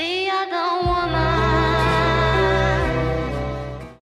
e Adão